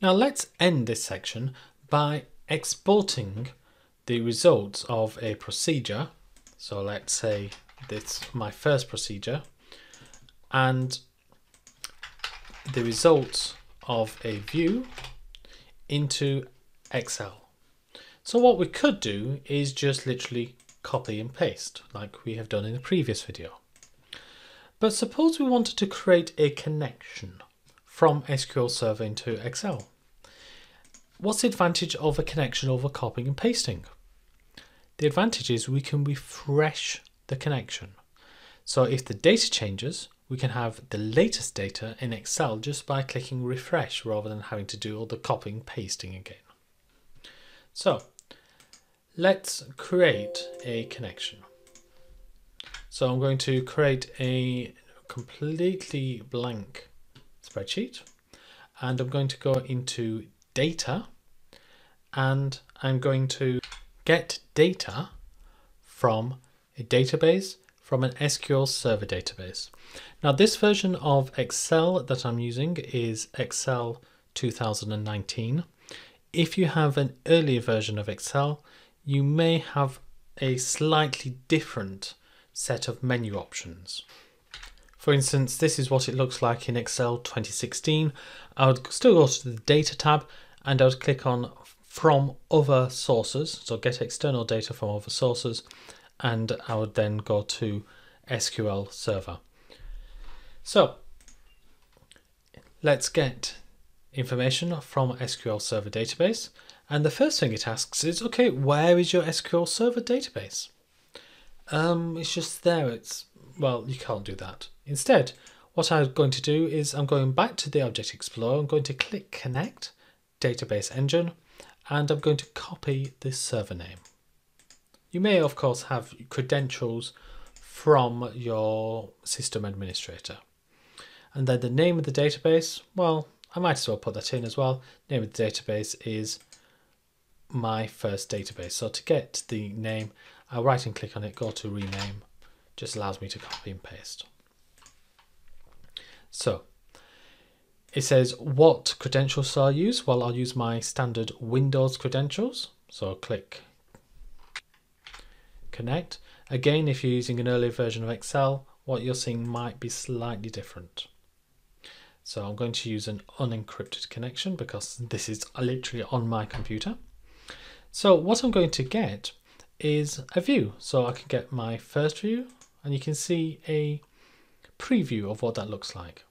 Now let's end this section by exporting the results of a procedure. So let's say this my first procedure and the results of a view into Excel. So what we could do is just literally copy and paste like we have done in the previous video. But suppose we wanted to create a connection from SQL Server into Excel. What's the advantage of a connection over copying and pasting? The advantage is we can refresh the connection. So if the data changes, we can have the latest data in Excel just by clicking refresh rather than having to do all the copying pasting again. So let's create a connection. So I'm going to create a completely blank spreadsheet and I'm going to go into data and I'm going to get data from a database from an SQL Server database. Now this version of Excel that I'm using is Excel 2019. If you have an earlier version of Excel, you may have a slightly different set of menu options. For instance, this is what it looks like in Excel 2016. I would still go to the data tab and I would click on from other sources, so get external data from other sources, and I would then go to SQL Server. So let's get information from SQL Server database. And the first thing it asks is, okay, where is your SQL Server database? Um, it's just there. It's, well, you can't do that. Instead, what I'm going to do is I'm going back to the Object Explorer. I'm going to click Connect, Database Engine, and I'm going to copy this server name. You may, of course, have credentials from your system administrator. And then the name of the database, well, I might as well put that in as well. Name of the database is my first database. So to get the name, I'll right and click on it, go to rename, just allows me to copy and paste. So it says what credentials shall I use? Well, I'll use my standard Windows credentials. So I'll click connect. Again, if you're using an earlier version of Excel, what you're seeing might be slightly different. So I'm going to use an unencrypted connection because this is literally on my computer. So what I'm going to get is a view. So I can get my first view and you can see a preview of what that looks like.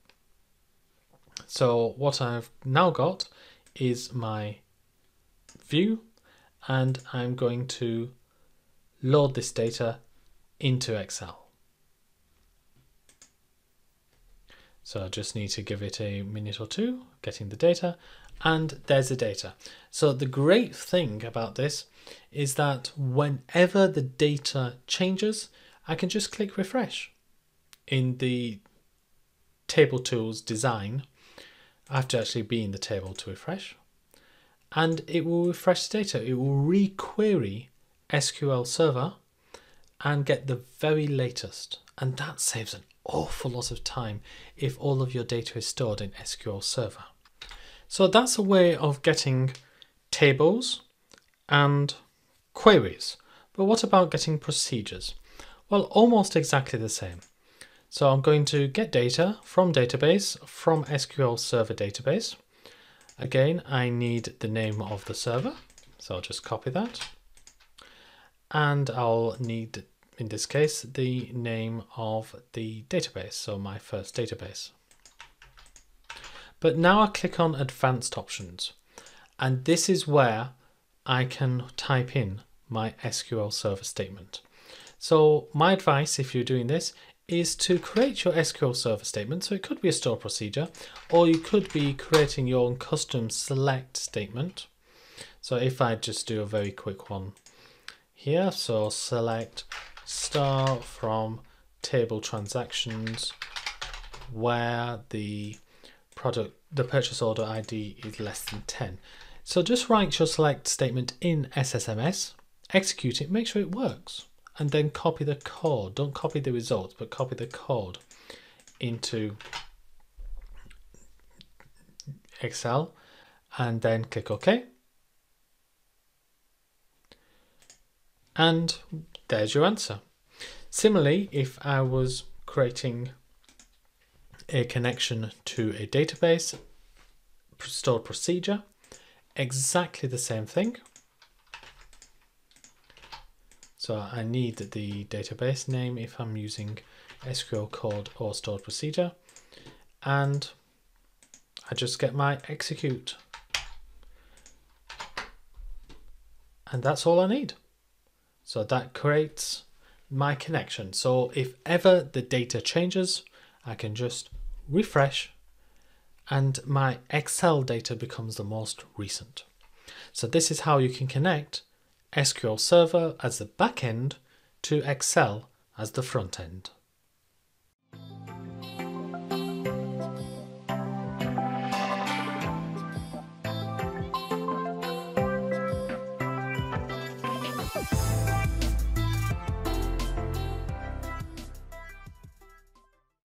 So what I've now got is my view and I'm going to load this data into Excel. So I just need to give it a minute or two, getting the data, and there's the data. So the great thing about this is that whenever the data changes, I can just click refresh. In the table tools design, I have to actually be in the table to refresh. And it will refresh the data. It will requery SQL Server and get the very latest. And that saves an awful lot of time if all of your data is stored in SQL Server. So that's a way of getting tables and queries. But what about getting procedures? Well, almost exactly the same. So I'm going to get data from database, from SQL Server database. Again, I need the name of the server. So I'll just copy that. And I'll need, in this case, the name of the database. So my first database. But now I click on advanced options and this is where I can type in my SQL Server statement. So my advice if you're doing this is to create your SQL Server statement. So it could be a store procedure or you could be creating your own custom select statement. So if I just do a very quick one here, so select star from table transactions where the product, the purchase order ID is less than 10. So just write your select statement in SSMS, execute it, make sure it works, and then copy the code. Don't copy the results, but copy the code into Excel and then click OK. And there's your answer. Similarly, if I was creating a connection to a database stored procedure, exactly the same thing. So I need the database name if I'm using SQL code or stored procedure. And I just get my execute. And that's all I need. So that creates my connection. So if ever the data changes, I can just refresh and my Excel data becomes the most recent. So this is how you can connect SQL Server as the backend to Excel as the front end.